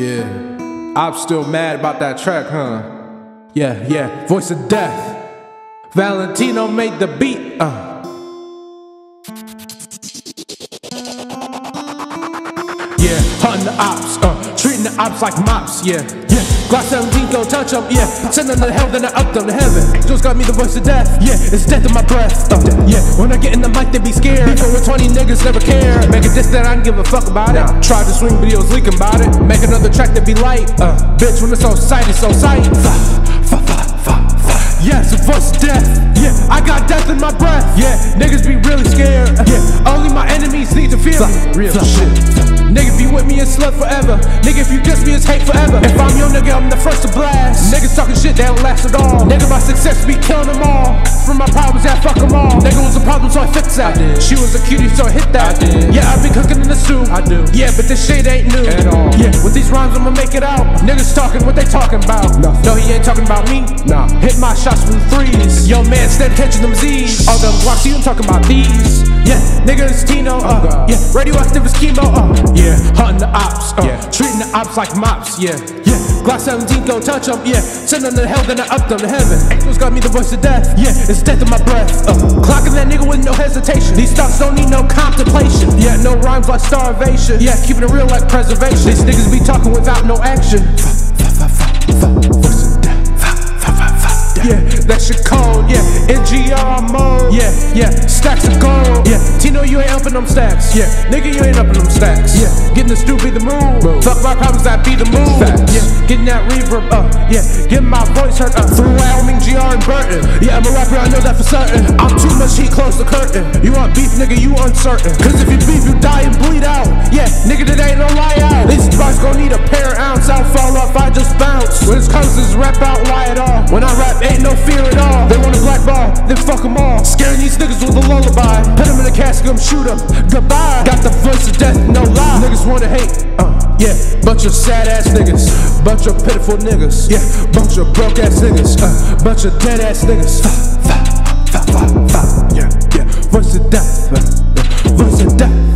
Yeah, I'm still mad about that track, huh? Yeah, yeah, voice of death. Valentino made the beat, uh. Yeah, hunting the ops, uh, ops like mops, yeah, yeah. Glock 17, go touch them, yeah. Send them to hell, then I up them to heaven. Just got me the voice of death, yeah. It's death in my breath, uh, yeah. When I get in the mic, they be scared. People with 20 niggas never care. Make a diss that I don't give a fuck about it. Try to swing videos leaking about it. Make another track that be light, uh. Bitch, when it's so sight, it's so sight. Yeah, it's a voice of death. Yeah, I got death in my breath. Yeah, niggas be really scared. Yeah, only my enemies need to feel me. Real shit. Nigga slut forever. Nigga, if you kiss me, it's hate forever. If I'm your nigga, I'm the first to blast. Niggas talking shit, they don't last at all. Nigga, my success be killing them all. From my problems, yeah, fuck them all. Nigga was a problem, so I fixed that. She was a cutie, so I hit that. I yeah, I be cooking in the soup. I do. Yeah, but this shit ain't new. At all. I'ma make it out. Niggas talking what they talking about. Nothing. No, he ain't talking about me. Nah. Hit my shots from threes. Yo, man, steady catching them Z's. All them blocks, you talking about these. Yeah, niggas Tino. Uh, yeah, radioactive is chemo. Uh, yeah, hunting the ops. Uh, yeah. treating the ops like mops. Yeah, yeah. Glock 17, go touch them. Yeah, send them to hell, then I up them to heaven. Angels got me the voice of death. Yeah, it's death in my breath. Uh, clocking that nigga with no hesitation. These thoughts don't need no contemplation. Yeah, no rhymes like starvation. Yeah, keeping it real like preservation. These niggas be talking without no action. Yeah, that shit cold, yeah. NGR mode, yeah, yeah. Stacks of gold, yeah. Tino, you ain't up in them stacks, yeah. Nigga, you ain't up in them stacks, yeah. Getting the be the move. Getting that reverb up, yeah. Getting my voice heard up through Wyoming, GR, and Burton. Yeah, I'm a rapper, I know that for certain. I'm too much heat, close the curtain. You want beef, nigga, you uncertain. Cause if you beef, you die and bleed out. Yeah, nigga, that ain't no lie out. These spots gon' need a pair of ounce. I'll fall off, I just bounce. When it's comes, this rap out, lie at all. When I rap, ain't no fear at all. They want a black ball, then fuck them all. Scaring these niggas with a lullaby. Put them in a casket, shoot them. Goodbye. Got the voice of death, no lie. Niggas wanna hate, uh, yeah. Bunch of sad ass niggas. Bunch of pitiful niggas, yeah. Bunch of broke ass niggas, uh, bunch of dead ass niggas. Fa, fa, fa, fa, fa, yeah, yeah. Voice of death, uh, voice of death.